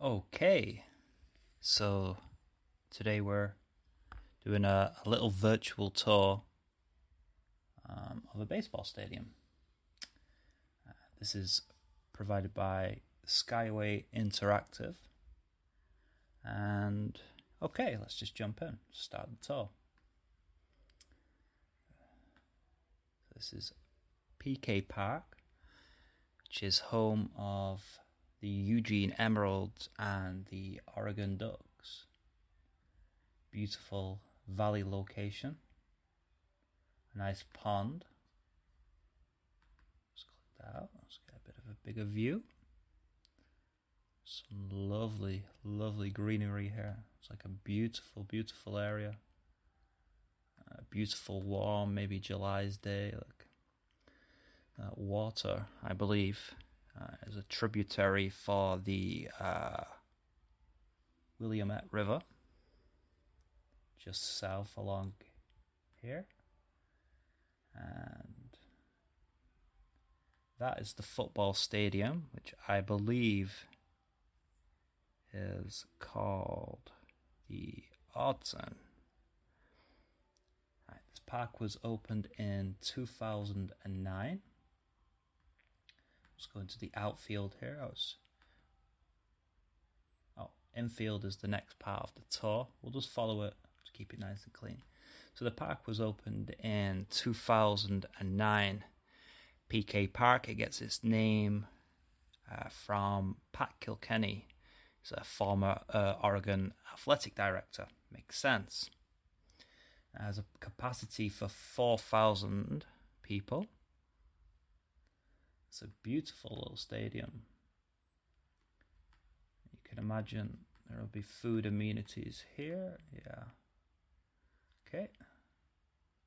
Okay, so today we're doing a, a little virtual tour um, of a baseball stadium. Uh, this is provided by Skyway Interactive. And okay, let's just jump in, start the tour. This is PK Park, which is home of the Eugene Emeralds and the Oregon Ducks. Beautiful valley location. A nice pond. Let's click that out. Let's get a bit of a bigger view. Some lovely, lovely greenery here. It's like a beautiful, beautiful area. A beautiful, warm, maybe July's day. Look, that uh, water, I believe, uh, is a tributary for the uh, Willamette River, just south along here. And that is the football stadium, which I believe is called the Autzen. Right, this park was opened in 2009. Let's go into the outfield here. Was oh, infield is the next part of the tour. We'll just follow it to keep it nice and clean. So the park was opened in 2009. PK Park. It gets its name uh, from Pat Kilkenny. He's a former uh, Oregon athletic director. Makes sense. It has a capacity for 4,000 people. It's a beautiful little stadium. You can imagine there will be food amenities here. Yeah. Okay.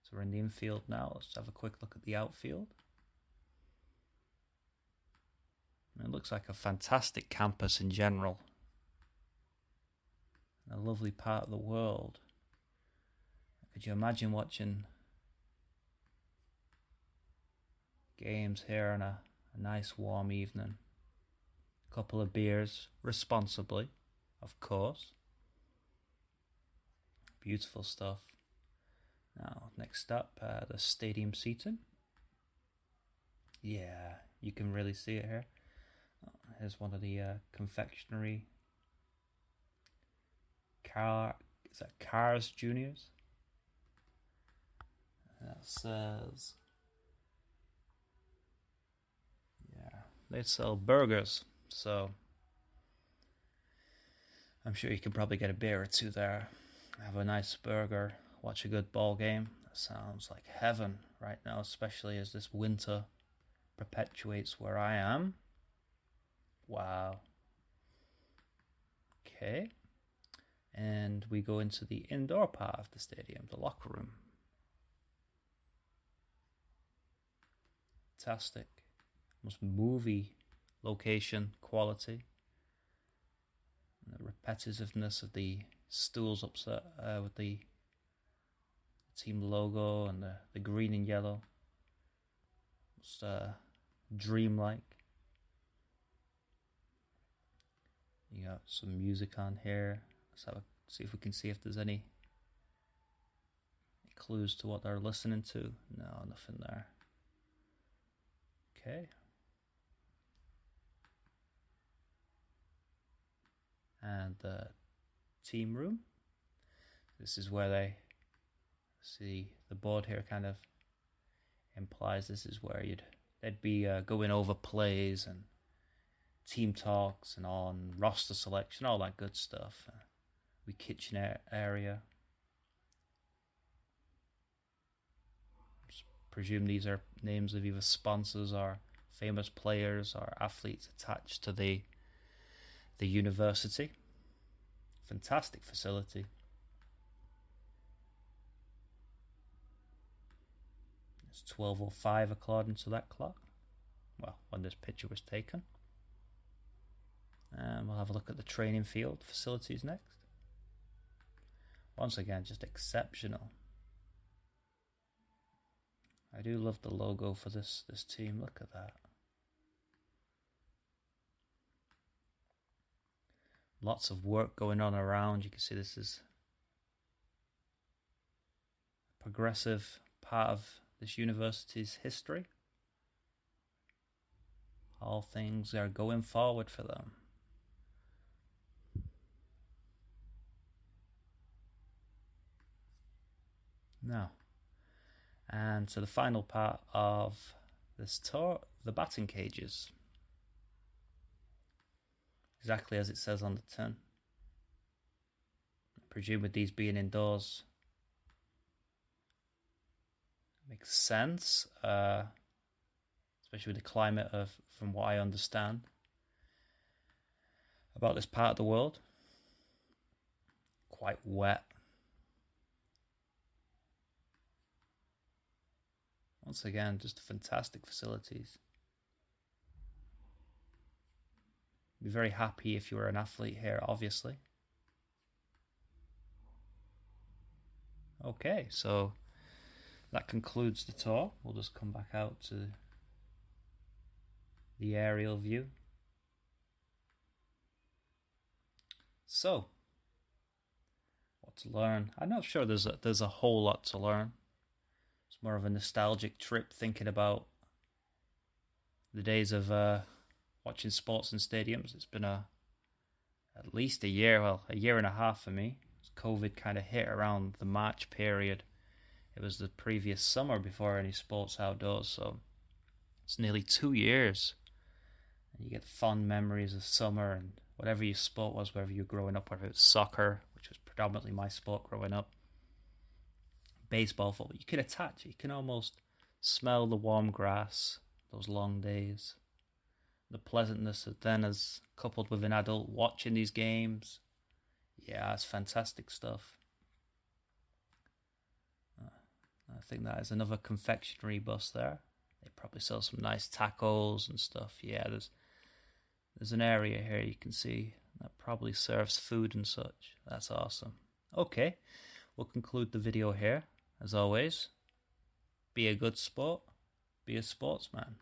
So we're in the infield now. Let's have a quick look at the outfield. It looks like a fantastic campus in general. A lovely part of the world. Could you imagine watching games here on a a nice warm evening. A couple of beers, responsibly, of course. Beautiful stuff. Now, next up, uh, the stadium seating. Yeah, you can really see it here. Oh, here's one of the uh, confectionery car. Is that Carl's Juniors? That says they sell burgers. So I'm sure you can probably get a beer or two there. Have a nice burger, watch a good ball game. That sounds like heaven right now, especially as this winter perpetuates where I am. Wow. Okay. And we go into the indoor part of the stadium, the locker room. Fantastic almost movie location quality. And the repetitiveness of the stools up uh, with the team logo and the, the green and yellow. It's uh, dreamlike. You got some music on here. Let's have a, see if we can see if there's any clues to what they're listening to. No, nothing there. Okay, and the team room. This is where they see the board here kind of implies this is where you'd they'd be uh, going over plays and team talks and on roster selection, all that good stuff. Uh, we kitchen area. presume these are names of either sponsors or famous players or athletes attached to the the university. Fantastic facility. It's 12.05 according to that clock. Well, when this picture was taken. And we'll have a look at the training field facilities next. Once again, just exceptional. I do love the logo for this this team. Look at that. Lots of work going on around. You can see this is a progressive part of this university's history. All things are going forward for them. Now, and so the final part of this tour, the batting cages. Exactly as it says on the tin. I presume with these being indoors, makes sense, uh, especially with the climate of, from what I understand, about this part of the world. Quite wet. Once again, just fantastic facilities. Be very happy if you were an athlete here, obviously. Okay, so that concludes the tour. We'll just come back out to the aerial view. So, what to learn? I'm not sure there's a, there's a whole lot to learn. It's more of a nostalgic trip thinking about the days of uh, watching sports in stadiums. It's been a at least a year, well, a year and a half for me. COVID kind of hit around the March period. It was the previous summer before any sports outdoors, so it's nearly two years. And you get fond memories of summer and whatever your sport was, wherever you were growing up, whether it was soccer, which was predominantly my sport growing up, baseball, football. You can attach. You can almost smell the warm grass, those long days the pleasantness of then as coupled with an adult watching these games. Yeah, it's fantastic stuff. Uh, I think that is another confectionery bus there. They probably sell some nice tacos and stuff. Yeah, there's there's an area here you can see that probably serves food and such. That's awesome. Okay, we'll conclude the video here. As always, be a good sport, be a sportsman.